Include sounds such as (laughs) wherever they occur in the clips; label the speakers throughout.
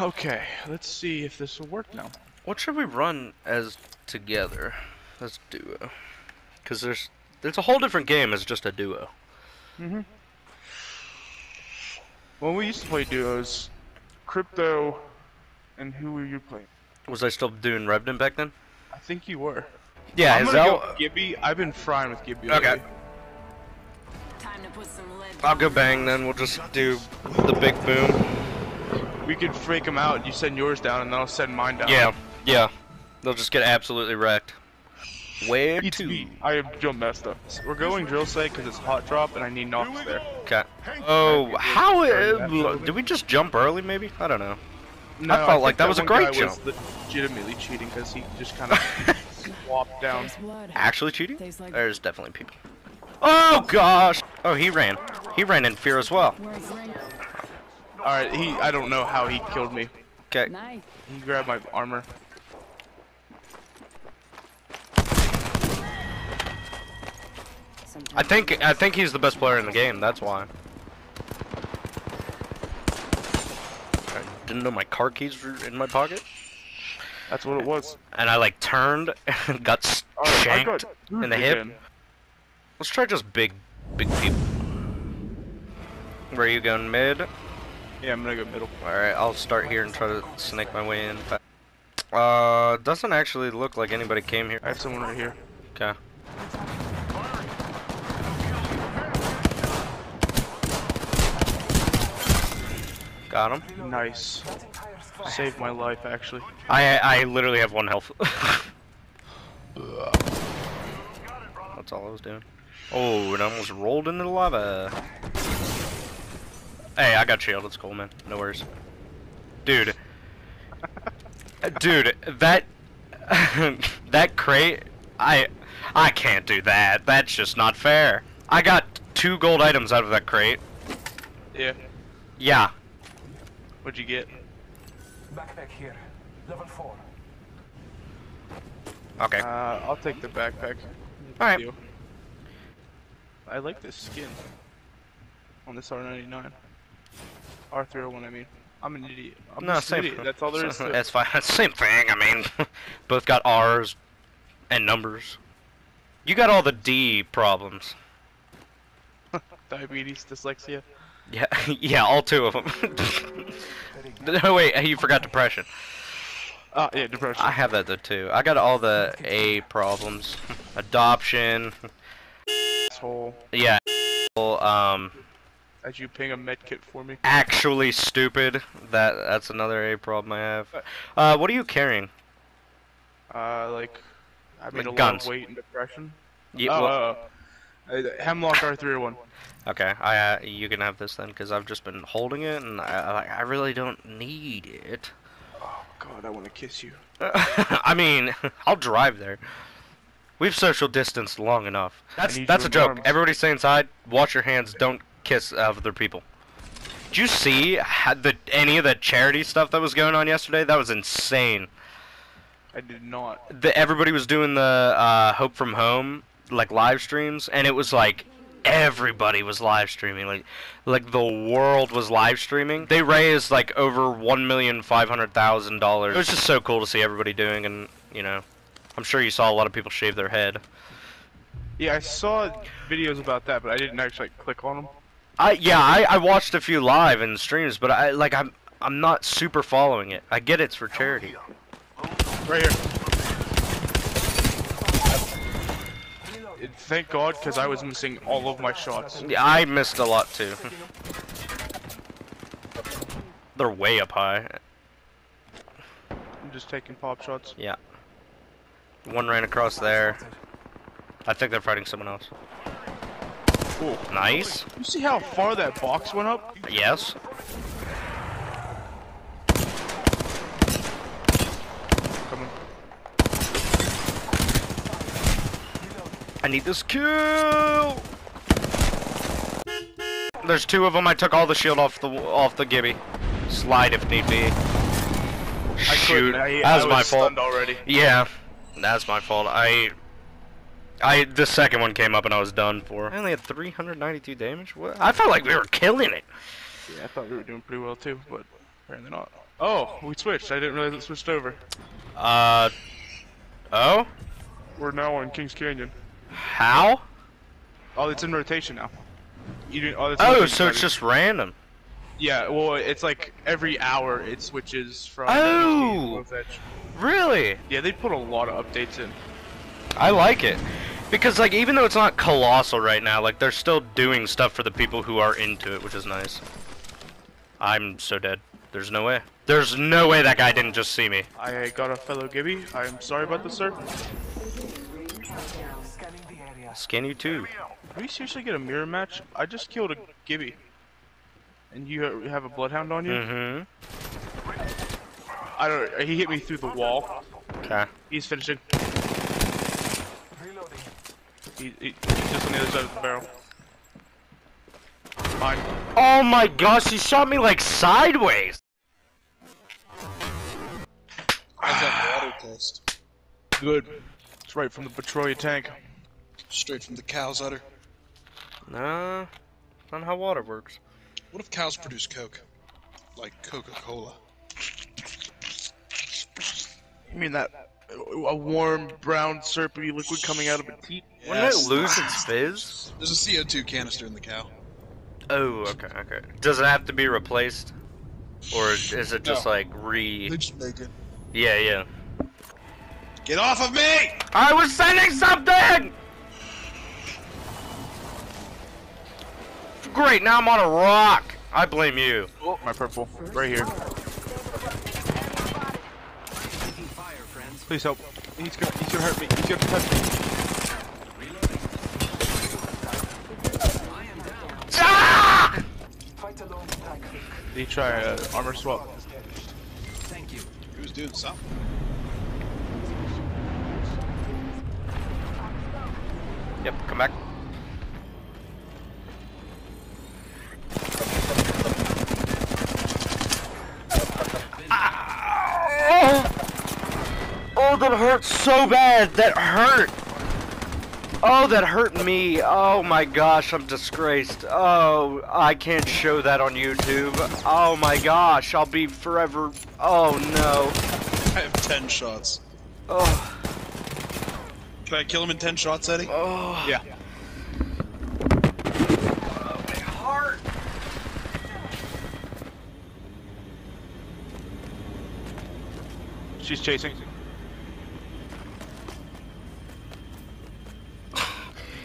Speaker 1: Okay, let's see if this will work now.
Speaker 2: What should we run as together? As duo. Because there's there's a whole different game as just a duo.
Speaker 1: Mm-hmm. Well, we used to play duos. Crypto, and who were you playing?
Speaker 2: Was I still doing Revenant back then?
Speaker 1: I think you were.
Speaker 2: Yeah,
Speaker 1: I'm
Speaker 2: is
Speaker 1: gonna
Speaker 2: that
Speaker 1: go Gibby. I've been frying with Gibby.
Speaker 2: Okay.
Speaker 1: lately.
Speaker 3: Time to put some lead
Speaker 2: I'll go bang then. We'll just do the big boom.
Speaker 1: We could freak them out. You send yours down, and then I'll send mine down.
Speaker 2: Yeah, yeah. They'll just get absolutely wrecked. Where
Speaker 1: Beats
Speaker 2: to?
Speaker 1: me. I am jump messed up. We're going drill site because it's hot drop, and I need knocks there.
Speaker 2: Okay. Oh, how? Uh, did we just jump early? Maybe I don't know.
Speaker 1: No,
Speaker 2: felt
Speaker 1: think
Speaker 2: like that was a great jump.
Speaker 1: Was legitimately cheating because he just kind of (laughs) swapped down.
Speaker 2: Actually cheating? There's definitely people. Oh gosh! Oh, he ran. He ran in fear as well.
Speaker 3: Where's ring?
Speaker 1: All right, he. I don't know how he killed me.
Speaker 2: Okay.
Speaker 3: Nice.
Speaker 1: He grabbed my armor.
Speaker 2: I think I think he's the best player in the game. That's why. I didn't know my car keys were in my pocket,
Speaker 1: That's what it was.
Speaker 2: and I like turned and (laughs) got s-
Speaker 1: All right, I
Speaker 2: shanked
Speaker 1: got
Speaker 2: in the
Speaker 1: duped
Speaker 2: hip.
Speaker 1: again.
Speaker 2: Let's try just big, big people. Where are you going, mid?
Speaker 1: Yeah, I'm gonna go middle.
Speaker 2: Alright, I'll start here and try to snake my way in. Uh, doesn't actually look like anybody came here.
Speaker 1: I have someone right here.
Speaker 2: Okay. Got him.
Speaker 1: Nice. Saved my life, actually.
Speaker 2: I I literally have one health. (laughs) That's all I was doing. Oh, it almost rolled into the lava. Hey, I got shield. It's cool, man. No worries. Dude. Dude, that (laughs) that crate, I I can't do that. That's just not fair. I got two gold items out of that crate.
Speaker 1: Yeah.
Speaker 2: Yeah.
Speaker 1: What'd you get?
Speaker 4: Backpack here. Level 4.
Speaker 2: Okay.
Speaker 1: Uh, I'll take the backpack.
Speaker 2: Alright.
Speaker 1: I like this skin on this R99. R301, I mean. I'm an idiot. I'm
Speaker 2: No, same.
Speaker 1: idiot. That's all there is (laughs) to it.
Speaker 2: That's fine. (laughs) Same thing. I mean, (laughs) both got R's and numbers. You got all the D problems.
Speaker 1: Diabetes, dyslexia.
Speaker 2: Yeah, yeah, all two of them. no, wait, you forgot depression.
Speaker 1: Ah, yeah, depression.
Speaker 2: I have that though too. I got all the A problems. Adoption.
Speaker 1: Asshole.
Speaker 2: Yeah. Um,
Speaker 1: As you ping a medkit for me.
Speaker 2: actually stupid. That that's another A problem I have. Uh, what are you carrying?
Speaker 1: Uh, like, I made
Speaker 2: Like
Speaker 1: a
Speaker 2: guns.
Speaker 1: lot of weight and depression.
Speaker 2: Yeah,
Speaker 1: oh,
Speaker 2: well-
Speaker 1: uh, uh, Hemlok R301.
Speaker 2: Okay, I uh, you can have this then, because I've just been holding it, and I, I I really don't need it.
Speaker 1: Oh god, I want to kiss you. (laughs)
Speaker 2: I mean, (laughs) I'll drive there. We've social distanced long enough. That's that's a joke.
Speaker 1: arms.
Speaker 2: Everybody stay inside. Wash your hands. Don't kiss of other people. Did you see the any of the charity stuff that was going on yesterday? That was insane.
Speaker 1: I did not.
Speaker 2: The, everybody was doing the uh, Hope from Home like live streams, and it was like everybody was live streaming. Like like the world was live streaming. They raised like over one million five hundred thousand dollars. It was just so cool to see everybody doing, and you know, I'm sure you saw a lot of people shave their head.
Speaker 1: Yeah, I saw videos about that, but I didn't actually like, click on them.
Speaker 2: I yeah, I, I watched a few live and streams, but I like I'm I'm not super following it. I get it's for charity.
Speaker 1: Right here. Thank God, because I was missing all of my shots.
Speaker 2: Yeah, I missed a lot too. (laughs) They're way up high.
Speaker 1: I'm just taking pop shots.
Speaker 2: Yeah. One ran across there. I think they're fighting someone else.
Speaker 1: Cool.
Speaker 2: Nice.
Speaker 1: You see how far that box went up?
Speaker 2: Yes.
Speaker 1: Coming.
Speaker 2: I need this kill. There's two of them. I took all the shield off the off the gibby. Slide if need be.
Speaker 1: I
Speaker 2: Shoot,
Speaker 1: couldn't. I,
Speaker 2: that's
Speaker 1: I
Speaker 2: my
Speaker 1: was
Speaker 2: fault.
Speaker 1: already.
Speaker 2: Yeah, that's my fault. I, I the second one came up and I was done for. I only had 392 damage. What? I felt like we were killing it.
Speaker 1: Yeah, I thought we were doing pretty well too, but apparently not. Oh, we switched. I didn't realize it switched over.
Speaker 2: Uh. Oh?
Speaker 1: We're now on Kings Canyon.
Speaker 2: How?
Speaker 1: Oh, it's in rotation now. You didn't. Oh, it's
Speaker 2: Oh, so it's just random.
Speaker 1: Yeah. Well, it's like every hour it switches from.
Speaker 2: Oh! Really?
Speaker 1: Yeah, they put a lot of updates in.
Speaker 2: I like it. Because, like, even though it's not colossal right now, like, they're still doing stuff for the people who are into it, which is nice. I'm so dead. There's no way. There's no way that guy didn't just see me.
Speaker 1: I got a fellow Gibby. I'm sorry about this, sir.
Speaker 4: Scanning the area.
Speaker 2: Scan you too.
Speaker 1: We seriously get a mirror match? I just killed a Gibby. And you have a bloodhound on you?
Speaker 2: Mm-hmm.
Speaker 1: I don't. He hit me through the wall.
Speaker 2: Okay.
Speaker 1: He's finishing.
Speaker 4: Reloading.
Speaker 1: He, he, he's just on the other side of the barrel. Mine.
Speaker 2: Oh my gosh, he shot me, like, sideways!
Speaker 5: How's that water taste?
Speaker 1: Good. It's right from the Petrolia tank.
Speaker 5: Straight from the cow's udder.
Speaker 2: Nah, that's not how water works.
Speaker 5: What if cows produce Coke? Like Coca-Cola.
Speaker 1: You mean that a warm brown syrupy liquid coming out of a teat?
Speaker 2: Wouldn't
Speaker 5: Yes.
Speaker 2: it lose its fizz?
Speaker 5: There's a CO2 canister in the cow.
Speaker 2: Oh, okay, okay. Does it have to be replaced? Or is it just
Speaker 5: No.
Speaker 2: like re...
Speaker 5: They just make it.
Speaker 2: Yeah, yeah.
Speaker 5: Get off of me!
Speaker 2: I was sending something! Great, now I'm on a rock. I blame you.
Speaker 1: Oh, my purple. Right here. Please help. He's gonna, he's gonna hurt me. He's gonna touch me.
Speaker 2: Ah!
Speaker 4: Fight alone, strike quick.
Speaker 1: Did he try a armor swap?
Speaker 5: Thank He was doing something.
Speaker 2: Yep, come back. Ah! Oh, that hurt so bad. That hurt. Oh, that hurt me. Oh my gosh, I'm disgraced. Oh, I can't show that on YouTube. Oh my gosh, I'll be forever. Oh no.
Speaker 5: I have 10 shots.
Speaker 2: Oh,
Speaker 5: Can I kill him in 10 shots, Eddie?
Speaker 2: oh.
Speaker 1: Yeah. She's chasing.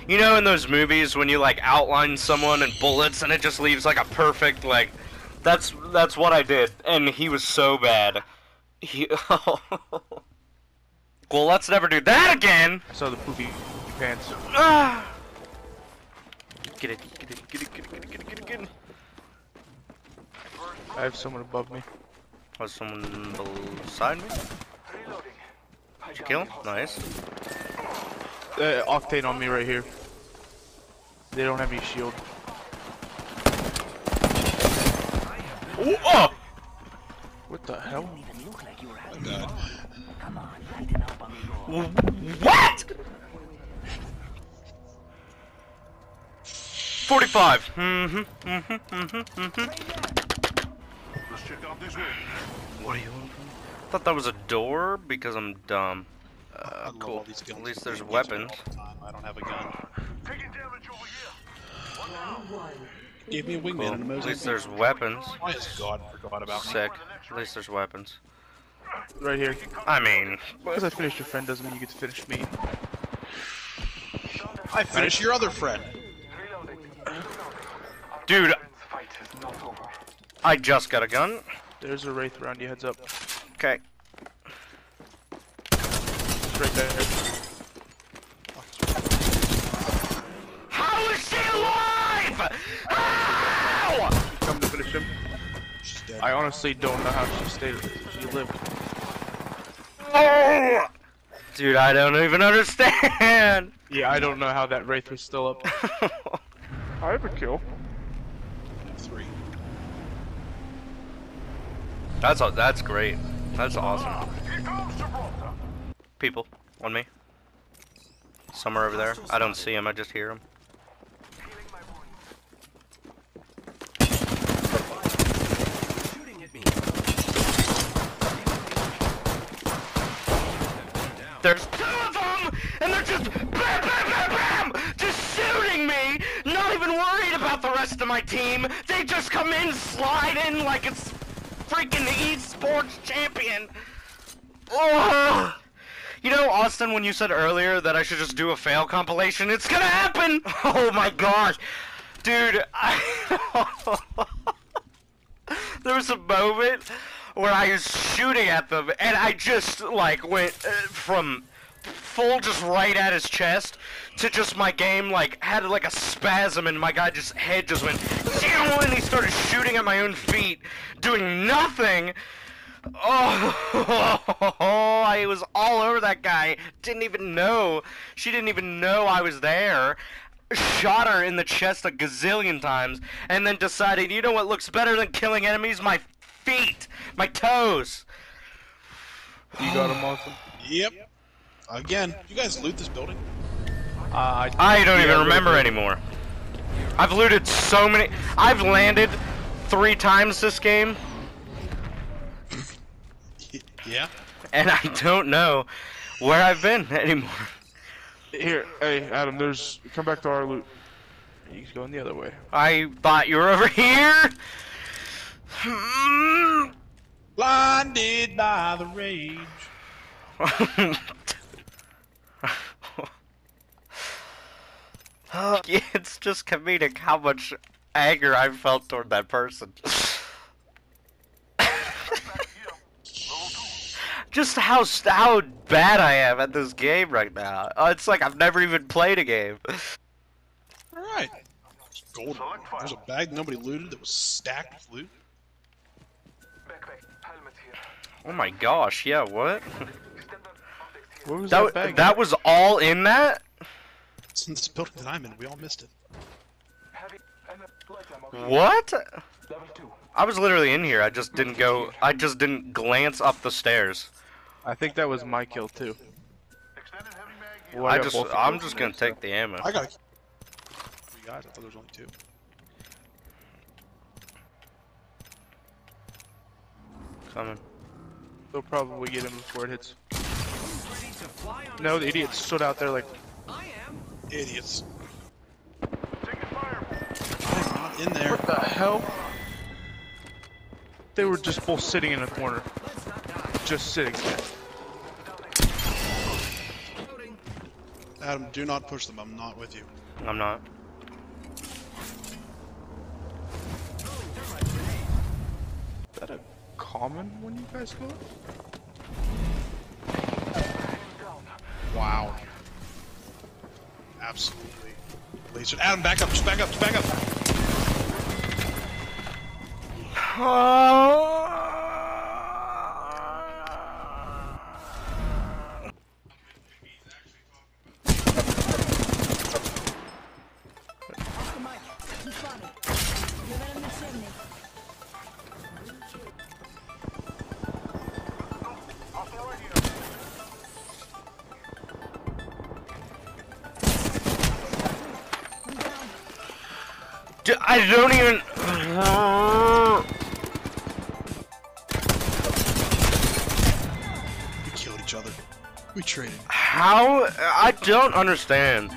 Speaker 2: You know in those movies when you like outline someone in bullets and it just leaves like a perfect like that's that's what I did and he was so bad. He (laughs) Well, let's never do that again.
Speaker 1: Saw the poopy pants. (sighs)
Speaker 2: Get it, get it, get it, get it, get it, get it, get it, get it.
Speaker 1: I have someone above me.
Speaker 2: Was someone beside me?
Speaker 4: Reloading.
Speaker 2: Did you kill him? Nice.
Speaker 1: Uh, octane on me right here. They don't have any shield.
Speaker 2: Ooh, oh!
Speaker 1: What the hell?
Speaker 5: I died.
Speaker 2: What? 45. Mm-hmm, mm-hmm, mm-hmm, mm-hmm. What are you on? thought that was a door because I'm dumb.
Speaker 5: I
Speaker 2: Uh, cool.
Speaker 5: all these.
Speaker 2: At least there's weapons.
Speaker 5: the. I don't have a gun. Gave me a wingman
Speaker 2: Cool.
Speaker 5: and a
Speaker 2: At least there's weapons.
Speaker 5: Why has God forgot about me?
Speaker 2: Sick. At least there's weapons.
Speaker 1: Right here.
Speaker 2: I mean,
Speaker 1: Because I finished your friend doesn't mean you get to finish me.
Speaker 5: I finished your other friend.
Speaker 4: Reloading.
Speaker 2: dude,
Speaker 4: This fight is not over.
Speaker 2: I just got a gun.
Speaker 1: There's a wraith around you. Heads up.
Speaker 2: Okay.
Speaker 1: It's right there.
Speaker 2: How is she alive? How?
Speaker 1: Come to finish him.
Speaker 5: She's dead.
Speaker 1: I honestly don't know how she stayed. She lived.
Speaker 2: Oh! Dude, I don't even understand.
Speaker 1: Yeah, I don't know how that wraith was still up. (laughs) I have a kill.
Speaker 5: Three.
Speaker 2: that's a, that's great. That's awesome people on me. Somewhere over there. I don't see him, I just hear him. There's two of them, and they're just bam, bam, bam, bam, just shooting me. Not even worried about the rest of my team. They just come in, slide in like it's freaking the esports champion. Ugh. You know, Austin, when you said earlier that I should just do a fail compilation, it's gonna happen! (laughs) Oh my gosh! Dude, I... (laughs) there was a moment where I was shooting at them, and I just, like, went uh, from full just right at his chest to just my game, like, had, like, a spasm, and my guy just, head just went, (laughs) and he started shooting at my own feet, doing nothing! Oh, (laughs) I was all over that guy. Didn't even know. She didn't even know I was there. Shot her in the chest a gazillion times, and then decided, you know what looks better than killing enemies? My feet, my toes.
Speaker 1: You got him, Austin.
Speaker 5: Yep. Again, you guys loot this building?
Speaker 1: Uh, I,
Speaker 2: I don't
Speaker 1: yeah,
Speaker 2: even remember
Speaker 1: bit.
Speaker 2: anymore. I've looted so many. I've landed three times this game,
Speaker 5: Y- Yeah.
Speaker 2: and I don't know where I've been anymore.
Speaker 1: Here, hey, Adam. There's come back to our loot. He's going the other way.
Speaker 2: I thought you were over here. Hmm.
Speaker 5: Blinded by the rage. (laughs)
Speaker 2: it's just comedic how much anger I felt toward that person. Just how how bad I am at this game right now. Uh, It's like I've never even played a game.
Speaker 5: Alright. Gold. There's a bag nobody looted that was stacked with loot.
Speaker 4: Backpack. Helmet here.
Speaker 2: Oh my gosh, yeah, what?
Speaker 4: Standard optics here.
Speaker 1: Where was
Speaker 2: That
Speaker 1: that, bag?
Speaker 2: that was all in that?
Speaker 5: It's in this building that I'm in. We all missed it.
Speaker 4: Heavy and a light ammo here.
Speaker 2: What? I was literally in here. I just didn't go. I just didn't glance up the stairs.
Speaker 1: I think that was my kill too.
Speaker 4: Extended heavy mag here.
Speaker 1: Well,
Speaker 2: I,
Speaker 1: I
Speaker 2: just, I'm just
Speaker 1: there,
Speaker 2: gonna
Speaker 1: so-
Speaker 2: take the ammo.
Speaker 5: I got a... Three oh, guys. I thought there was only two.
Speaker 2: Coming.
Speaker 1: They'll probably get him before it hits. No, the idiot stood out there like,
Speaker 5: Idiots. I'm not in there.
Speaker 1: what the hell? They were just both sitting in a corner. Just sitting there.
Speaker 5: Adam, do not push them. I'm not with you.
Speaker 2: I'm not.
Speaker 1: Is that a common one you guys go?
Speaker 5: Wow. Absolutely. Laser. Adam, back up. Just back up. Just back up.
Speaker 2: D- I don't even.
Speaker 5: We killed each other. We traded.
Speaker 2: How? I don't understand.